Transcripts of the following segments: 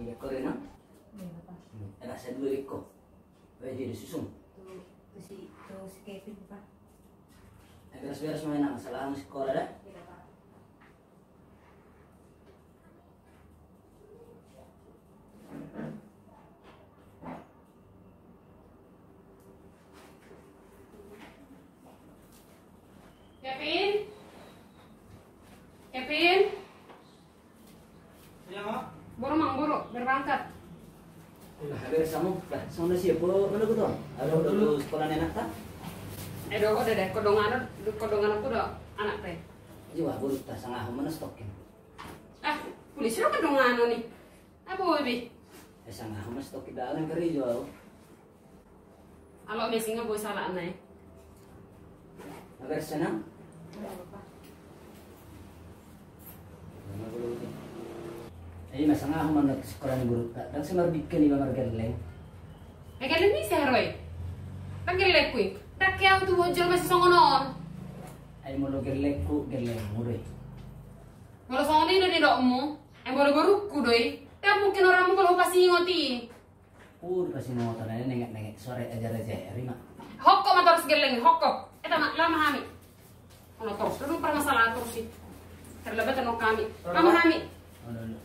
Iya ko rin, no? Iya, Bapak. Ada saya dulu iko. Pwede di susung. Tuh, si, tuh si Kevin. Masalah ang sekolah dah. Iya, Pak. Kevin? Iya, Mak. Buru mang buru, berangkat. Ulah, beres sana siapa? Mana ko to? Ada dulu sekolah nenek tak? Eh do udah deh, kodongan kodongan aku udah anak teh. Jiwa buru tak sangah mana stokin. Ah, polisi lo kodongan nih. Apa bi? Eh sangah mana stok kita alam keri jual. Kalau mesinga boy salah aneh. Beres sana? Iya, Bapak. Mana sekolah ni buru tak? Dan semar bikin iba margerleng. Eh kan ini sih Roy. Panggil lekui. Tak kau tuh bojol masih songonon. Ay mo lo gerlek ku gerleng murid. Kalau songon ini udah dokmu, eh baru-baru kudoi. Ya mungkin orangmu kalau pasti ngoti. Pur kasi mo tanay nengek nengek sore aja aja rima. Hokok mah terus geleng, hokok. Eta mah lama hami. Ono terus, dulu permasalahan terus sih. Terlebih tenok kami. Lama hami. Oh, no, no.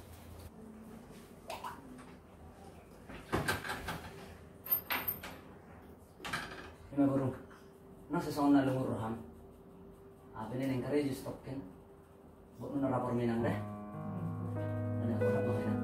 Lima burung. Nasa sa na lumurham. Abi na nang kare just stop ken. Buat na rapor minang deh. Ko rapor minang.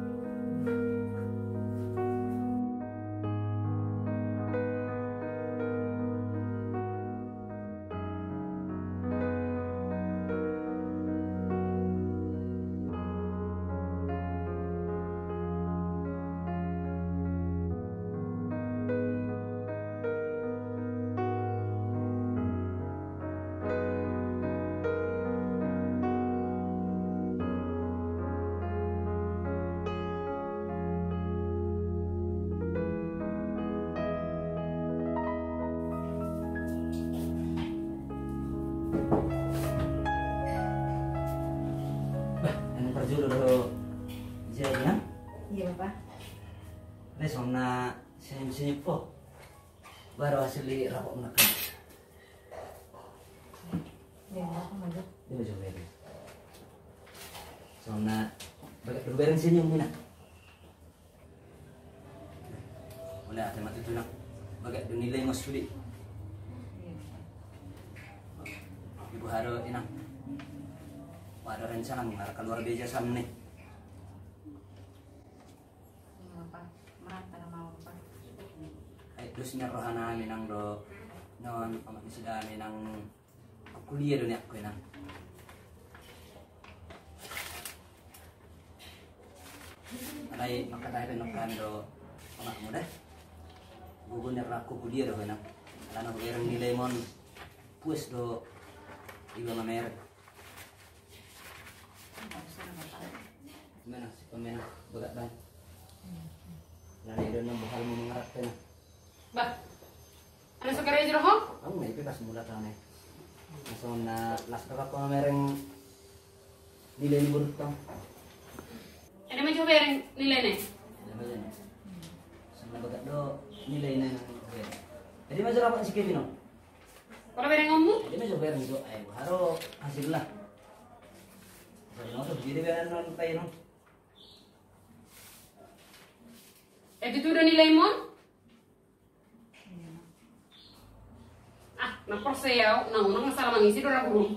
Iya, Bapak, maju. Ini mina. Udah ada mati tuh nak. Bagai nilai mas. Ibu haro inang. Ada rencana mengarah keluar beja sama nih. Iya, Bapak. Merantau mau, Bapak. Ay terusnya rohana minang do non amat sudah minang kuliah dunia aku inang. Alay makatay penokan do anak mo deh. Gugun na aku kuliah do inang. Alana ko erang ni lemon pues do iba mamer. Nggak usah, Bapak. Mana si pemena bagat ban. Lani do na bahal mo mangarap ka na. Bah, ano sa karya jero ho? Ang may pas mula ta na. So na last ka pa mereng nilay ni burutang. Ada macam apa yang nilai nih? Ada ba yan? Sa bagat do nilay na ng Jadi? Kalau bereng Jadi bayar itu ay haro hasil lah. Jadi non tayo eh itu udah nilai mon? Ah, napor saya, nah unang masalah mangisi dora guru.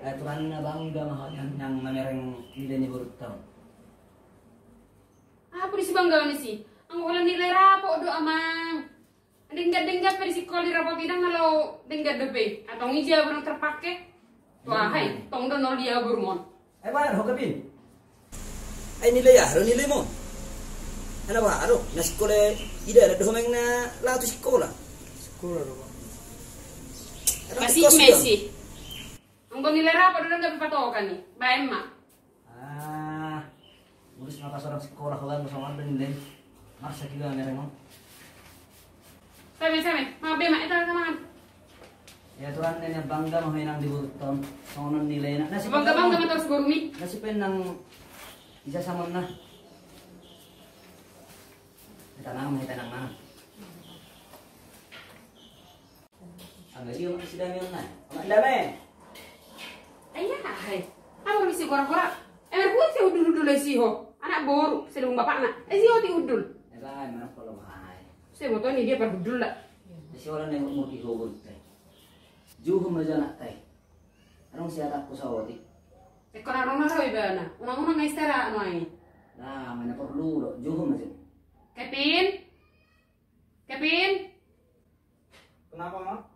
Ay na bangga mahal yang yang mamereng nilay ni burutang. Ah, polisi bangga nih sih. Ang wala nilai rapo do amang. Denggat-denggat pada sekolah di rapot tidak kalau denggat depe atau ngija belum terpakai. Wah, hai, tong do nol dia gurmon. Ay bayar ho Kevin. Ay nilay haro nilay mo. Ano ba haro? Na sekolah ida ada domeng na latu sekolah. Sekolah. Ano, Masih Messi. Ang do nilai rapo do nggak patokan nih. Bae ma. Ah, Nulis maka seorang sekolah kan sama ada nilai. Masa kita mereng mo. Same same. Ma be ma eta sama. Ya tuan nanya bangga mau hinang di buton. Sono nilai na. Nasi Bangga bangga ma terus gurumi. Nasi pen nang isa sama na. Tenang, may tenang na. Ang Apa misi kora-kora? Emer pun saya udul udul sih ho. Anak boru, sedang bapak nak. Eh sih ti udul. Eba, mana kalau mahal. Saya mau tahu nih dia pada udul lah. Mga kihugod tay. Juho mo dyan na tay. Anong siya ko sa oti? Eh kora rona rawi bana. Unang-unang na istirahat no ay. Na, may naporlulo. Juho mo dyan. Kevin? Kevin? Kenapa, Mak?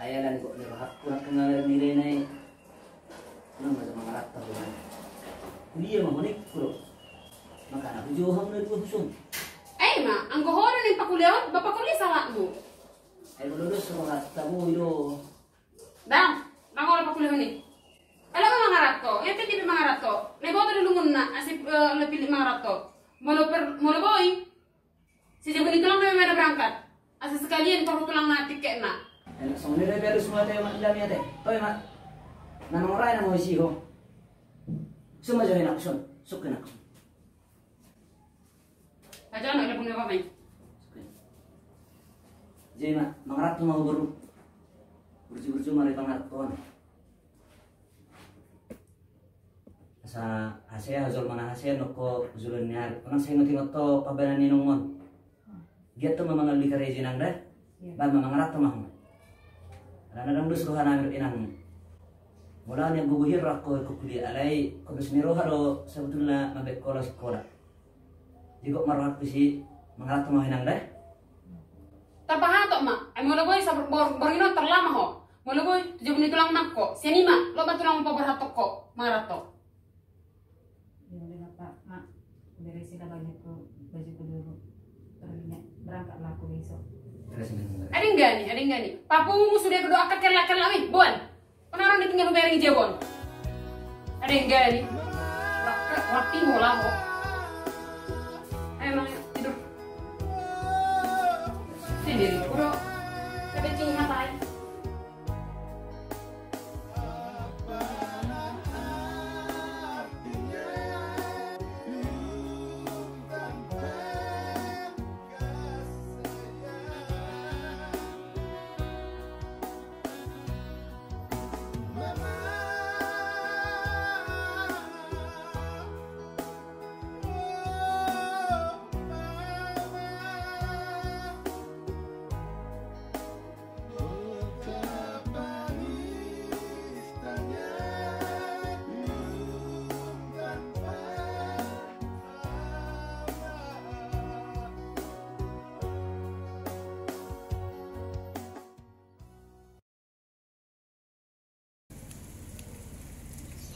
rato. Alayalan ko, nirahak ko na kangalan nilay na eh. Ano ba sa mga mamunik ko. Maka na, kujuhang na ito husong. Eh, ma, ang gohoran ng pakuliah, bapak kuliah salah mo. Ay, mululus sa mga tamu ilo. Dang, dang orang pakuliah nih. Alam mo mga rato, yan piti mga rato. Neboto dulu na, asip uh, lebih mga rato. Molo per, molo boy. Si jebon itu lang na may berangkat. Asa sekalian paru tulang na tiket na. Ay, so nilay pero semua tayo mga dami ate. Toy, ma. Nanongoray na mo isiho. Sumajahin ako, son. Sukin ako. Aja na ilang punya kami. Sukin. Jadi, ma, mga rato mga buru. Burju-burju mari pangaratuan. Sa Asia, Hazul mana Asia, noko Zulun niya. Unang sa ingot-ingot to, pabanan ni Nungmon. Dia tuh memang lebih kerja nang dah. Ba memang rato mah. Ana nang dus rohan amir inang. Mula niya guguhir ako ko kuliah alay ko bis ni roharo sebetulnya mabek kola sekolah. Jiko marhat si mga rato mah hinang dah. Tapahan tok mak. Ay mula boy sa bor borino terlama ho. Mula boy jebon itu lang nak kok. Sini mak, lo batu lang pa berhatok kok. Mga rato. Ya udah Pak, Mak. Dari sini banyak ke baju dulu. Perginya berangkatlah aku besok. Ada enggak nih? Ada enggak nih? Papumu sudah berdoa ke kelak kelak nih, buan. Kenapa ditinggal beri jebon? Ada enggak nih? Waktu mau lah kok. Ayo mang tidur. Sendiri,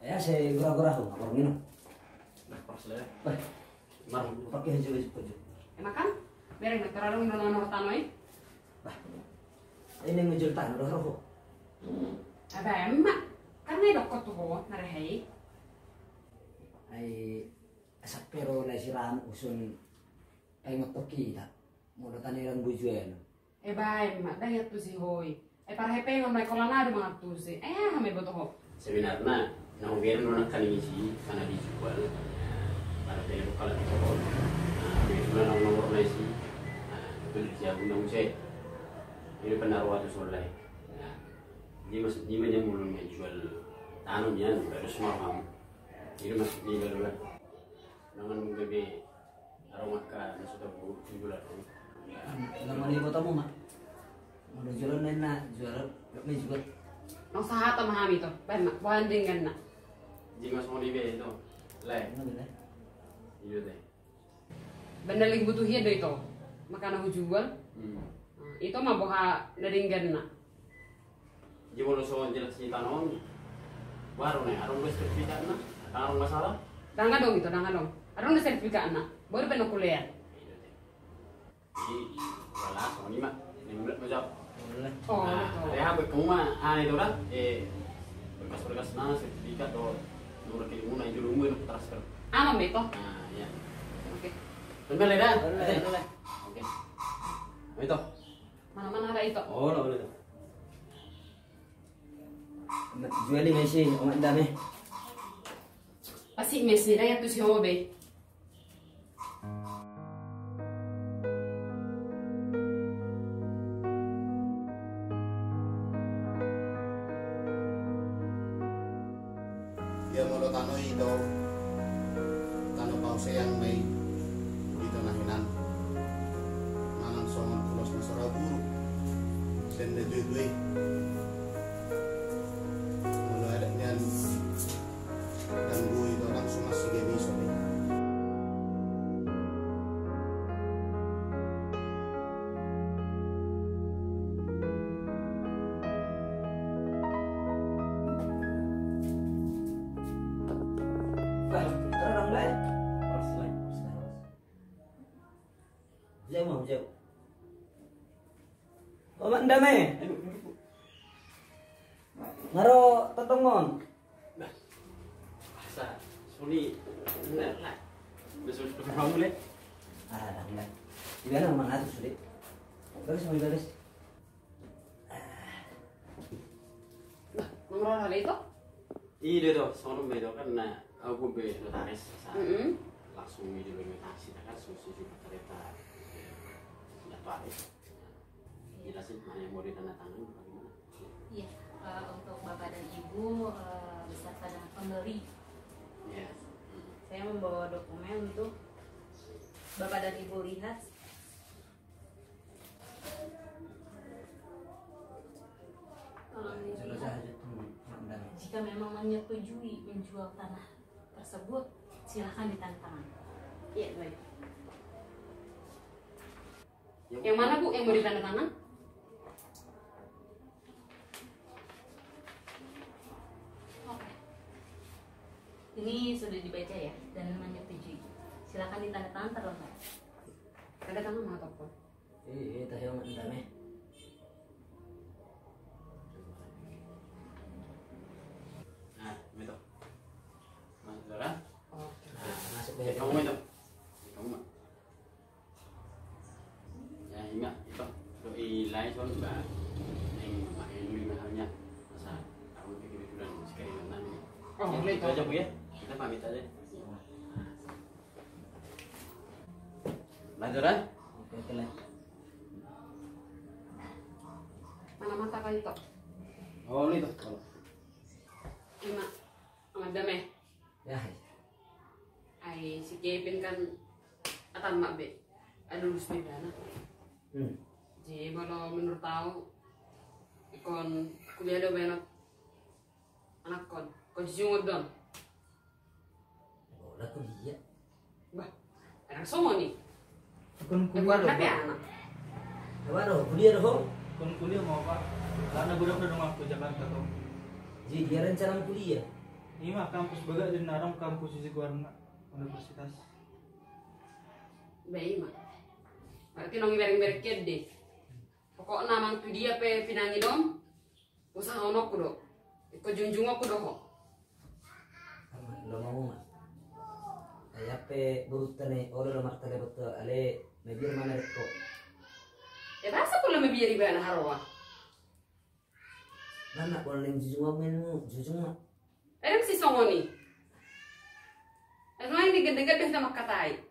Ya saya gura-gura ho, ako minum. Nah, pas lah. Bah, Mar. pakai haju haju haju. Eh makan? Biar nggak terlalu minum nomor tanoi. Bah, ini ngejul tan udah roho. Apa emak? Karena dokter tuh kok narehai. Ay asap pero na siram usun ay ngotoki ta. Mo do taniran bujuan. Eh baik, emak dah ya tuh sih hoi. Eh para hepe yang mereka lana ada banget tuh sih. Eh hame betul kok. Sebenarnya, nah biar nona kali isi karena dijual. Para telepon kalau di. Nah, biar nona nomor nasi. Dia undang saya. Ini penaruh itu soleh. Nah, ini mas, menjual tanahnya baru semua kamu. Ini mas, ini baru lah. Nangan menggabe Arong maka nasa tabu bulan. Lama ni kota mo ma. Jualan na na gak may jual. Nang sahat mahami to. Din kan na. Jing mas mau dibe itu. Lai, Ano ba? itu deh. Benda lagi butuh hiya do ito. Maka na jual. Hmm. Ah, Ito mabuha na din kan na. Jing mau so jelas cerita non. Baru nih, arong gue sertifikat na. Arong masalah. Danga dong ito, danga dong. Arong na sertifikat na. Baru pa na kuliah. Itu deh. Jadi, wala sama ni mak. Ini mulut macam. Wala. Oh, Nah, betul. Reha gue kamu mah, ah itu lah. Eh, berkas-berkas na sertifikat do nomor kirim na itu lumbu itu transfer. Ba ito? Nah, ya. Dah. Wala, wala. Oke. Itu. Mana-mana ada ito. Oh, lah boleh na siya, umat dami. Pasti mesi na yato si. Umat dami. Ngaro tetongon. Bahasa Sony. Benar lah. Besok sudah kamu boleh. Ah, dah enggak. Di mana mana tuh sulit. Bagus mau bagus. Nah, nomor hal itu? Iya tuh, sono bedo kan nah aku be notaris Mm-mm. langsung di dulu taksi kan susi juga kereta notaris jelasin mana yang mau bagaimana Iya, eh, untuk Bapak dan Ibu eh, beserta dengan pembeli, ya saya membawa dokumen untuk Bapak dan Ibu lihat. Dami. Jika memang menyetujui menjual tanah tersebut, silahkan ditandatangan. Iya, baik. Yang mana Bu yang mau ditandatangan? Oke. Ini sudah dibaca ya dan menyetujui. Silahkan ditandatangan terlembar. Tanda tangan nah itu masuk saudara Oke. Nah, masuk ya ke kamu itu kamu mah ya ingat itu doi lain soal mbak. Yang main lima halnya masa aku pikir itu dan sekali nanti Oh, Ya, boleh itu aja bu ya pamit aja lanjut kan Oke, oke lah. Mana mata kali itu? oh ini tuh kalau Lima. Amat dame. Ya, Ay, si Kevin kan atan mak be. Ada lulus medana. hmm. Jadi kalau menurut tahu ikon kuliah ada banyak anak kon. Kon sijungot dong. Bola kuliah. Bah, anak semua nih. Kon Bukan kuliah tapi Pak. anak. Apa doh? Kuliah doh? Kon kuliah mau Pak. Karena budak udah ngaku Jakarta tuh. Jadi dia rencana kuliah. Ini mah kampus baga di Narang kampus di Warna Universitas. Bayi mah. Berarti nongi bereng-bereng deh. Pokoknya mang tu dia pe pinangi dong. Usaha onok kudo. Iko junjung aku. Ama lo mau mah. Kayak pe burutan nih, orang lo martale betul. Ale, medir mana reko? Ya rasa pula mebiari ba na harawa. Mana kalau yang jujung mau menu, jujung mah. Erem si songo ni. Ano yang digede-gede sama katai.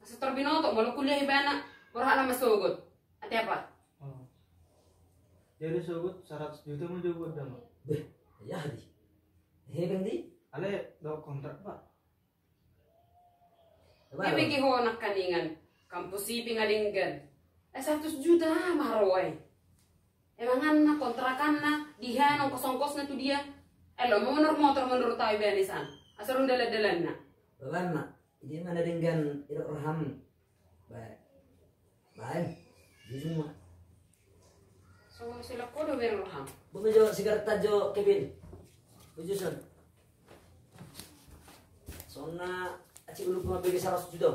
Asa torbinoto, malu kuliah ibana, pura na masugod. Ati apa? Oh. Jadi sebut 100 juta juga. Beh, ya di. Hebeng di. Ale dok kontrak Pak. Dia bagi ho anak kaningan. Kampus siping adinggan. Eh satu juta maroy. Emang anak kontrakan na diha nong kosong kos na tu dia. Eh lo mau menurut motor menurut tahu benisan. Asal dalan dalan na. Bagan mak, jadi mana dengan irok raham. Baik. Baik. Jujur mak. So sila ko do ber ham. Bumi jo Kevin. Bujusun. Sona aci ulu kuma bagi 100 juta.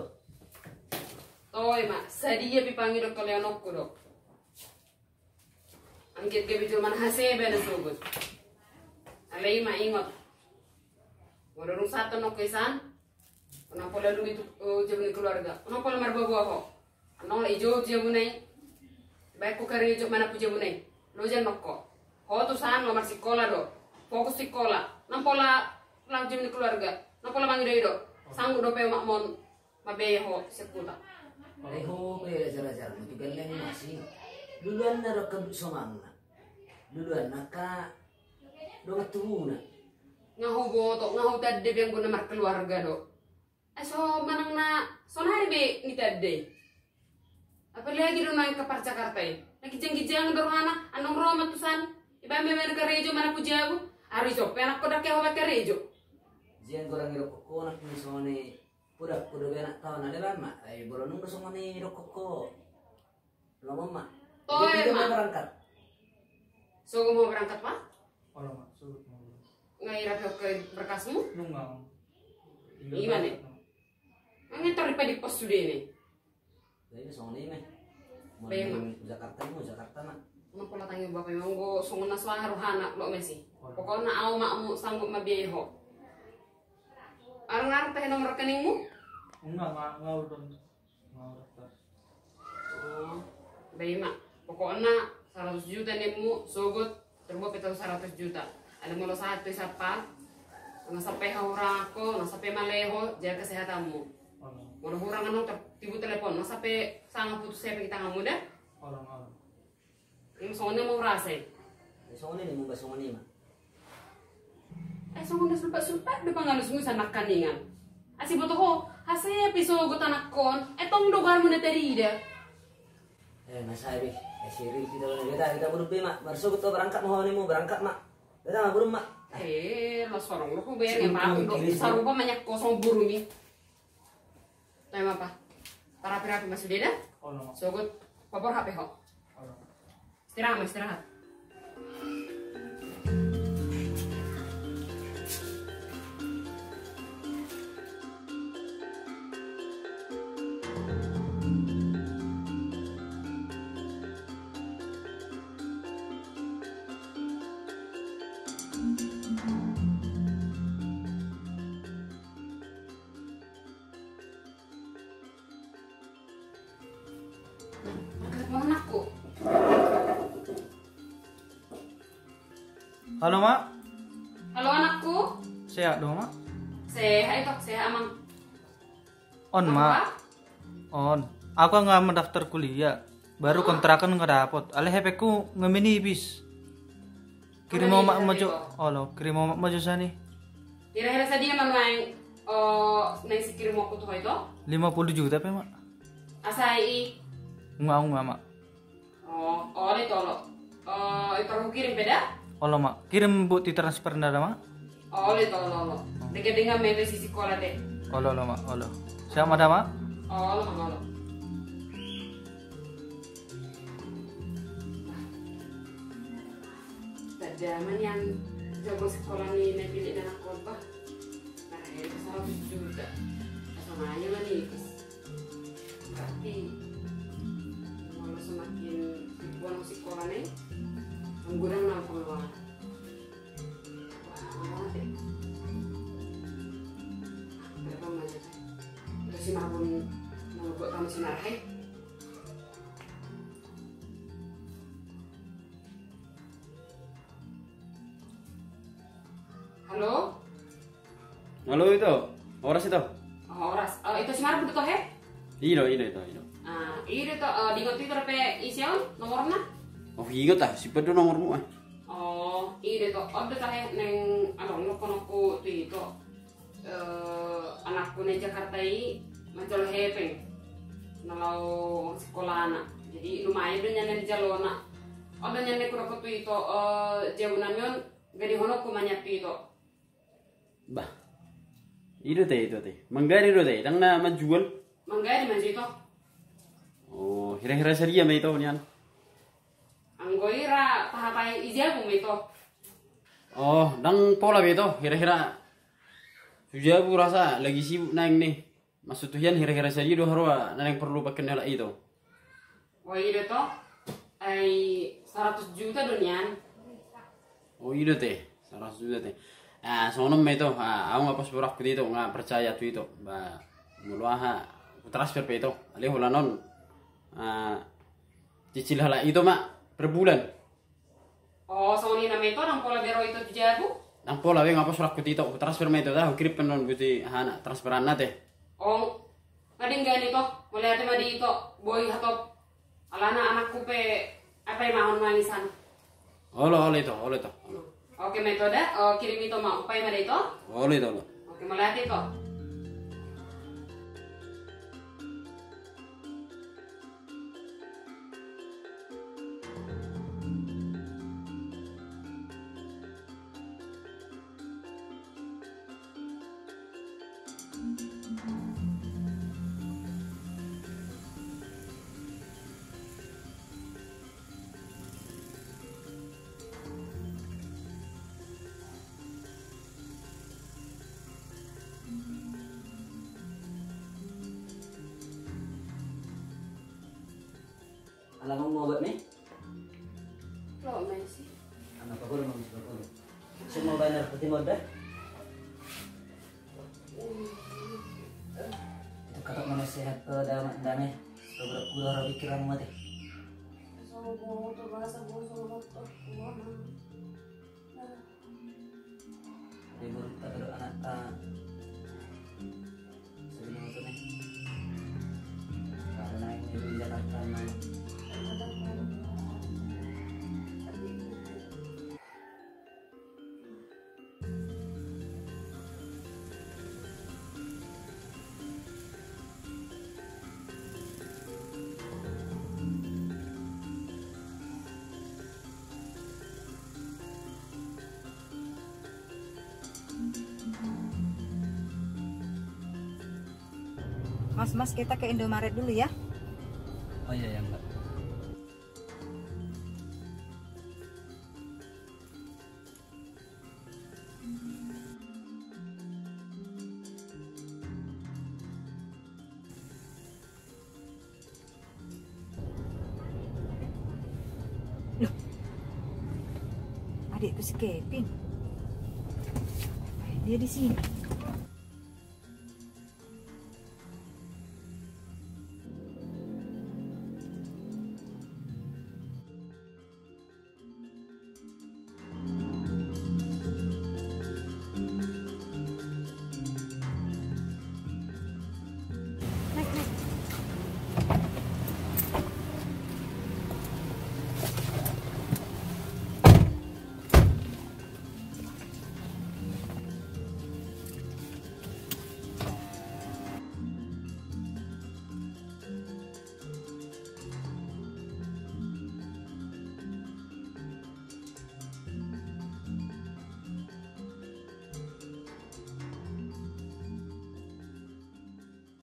Toy ma, sadia pipangi do kalian okku do. Angkit ke bijul man hase bena sugut. Alai ma ingot. Wala rung satu nok kesan. Kenapa lalu itu uh, jabuni keluarga? Kenapa lamar bawa ho? Anong ijo jabunai. Baik ko kari ijo mana pu jabunai. Lo jan nokko. Ho tu san lamar sekolah do. Fokus sekolah. Nampola lang jabuni keluarga. Nampola mangi do ido. Sanggup do pe makmon mabe ho sekuta. Leho be ajar-ajar itu galeng masih. Duluan na rekam somangna. Duluan naka do ngatuna. ngahu boto ngahu tadde be ngona mar keluarga do aso manang na sonari be ni tadde apa lagi do nang kapar Jakarta e lagi jenggi jeng do hana anong roma tusan iba me mer karejo mana pujabu ari jo penak ko dakke hoba karejo Jian gorang iro koko nak ni sone pura pura be nak tahu nade lama. Ai bolo nung sone ni iro koko. Lo mama. Oh, Dia tidak Mak. mau berangkat. so mau berangkat pak Kalau mak suruh mau. ngaira ke berkasmu Nungang. Gimana? Ang ito pa di pos sudah ini. Jadi sone ni meh. Mau Bayang, di Jakarta mau Jakarta nak. Ano pala tayo bapak yung go sungon na swaharo hana lo mesi. Pokoknya aw makmu sanggup mabiyaho. Arang arang tayo nomor rekening mo? Enggak, enggak, enggak udah. Enggak udah. Oh, bayi mak. Pokoknya 100 juta nih mu, sogot terbuat petang 100 juta. Ada mulu satu siapa? Nggak sampai orang aku, nggak sampai maleho, jaga kesehatanmu. Orang, Mau kurang anu tibu telepon, nggak sampai sangat putus saya kita nggak muda. orang, orang. Ini soalnya mau rasa. Di sone ni mau sone ni mah. Eh, soalnya udah sulpat-sulpat depan nggak nusung sana kaningan. Asih butuh ho, hasil pisau gue tanah kon, eh tong dogar mana tadi dah. Eh mas Abi, eh siri kita boleh kita kita buru be mak. Baru kita berangkat ni mau berangkat mak. Kita mah buru mak. Eh, sorong lo kuber yang pak, Sungguh, lo kiri, sarupa banyak kosong burung nih. Tahu apa? Para pirapi masih dia dah? Orang, mak. So gue papor HP ho. Orang. Istirahat, mas, istirahat. Amang. On, Apa? Mak. On. Aku nggak mendaftar kuliah. Baru kontrakan nggak dapet. Ale HP ku ngeminibis. Kirim Mana mau mak maju. Oh lo, kirim mau mak maju sana. Kira-kira tadi emang main oh nang si kirim aku tuh itu 50 juta pe mak. asai Enggak, enggak mak. oh oh itu lo oh itu aku kirim beda Oh lo mak. Kirim bukti transfer nada mak. oh itu lo lo dengan dengan mele sisi sekolah deh Oh lo lo mak. Oh lo. Siap ada mak. oh lo mau lo zaman yang jago sekolah nih aku apa nah itu seratus juta sama aja lah nih mau buat kamu si marhe halo Halo itu, oras itu. oh oras oh, itu si marbun tuh he Iro, iro itu, iro. ah ini tuh uh, di ngerti terpe isian nomornya Oh, iya tah, si pedo nomormu ah. Oh, iya tuh. Oh, tuh teh neng anu lo kono ku itu eh anakku neng Jakarta ini hepeng nalau sekolah anak jadi lumayan do nyanen jalona ada nyanen kura kutu itu eh, jauh namion gadi hono kumanya itu Bah. Itu teh itu teh. Manggari itu teh. Tang na menjual. manggari man itu Oh, hira-hira seria me itu nian. anggoira tahapai ijabu itu Oh, dang pola be itu hira-hira. Rasa lagi sibuk naik nih. Maksud tuhian hira-hira seria do harua nang perlu pakai nela itu. wah itu toh ai 100 juta donian Oh, itu teh. Salah sudah teh. Ah, me itu. Ah, aku ngapa seberak ku itu nggak percaya tuh itu. Ba, muluaha aku transfer pe itu. Ale holanon. Ah, cicil hala itu mak per bulan. oh soni nama itu nang pola bero itu tujabu Nang pola we ngapa surak ku itu. Aku transfer me itu dah. Aku kirip penon buti hana transferan na teh. oh ngading gani to mulai ada madi itu boy hatop alana anakku pe apa yang mau manisan Olo, olo itu, olo itu. olo. oke metode oh, kirim itu mau upaya itu Olo itu, olo. oke mulai itu Alam mo ba na pati mo da? Itu katok mana sehat ke dalam dame. Sobrang kulo ra pikiran mo teh. sama gua Mas, mas kita ke Indomaret dulu ya.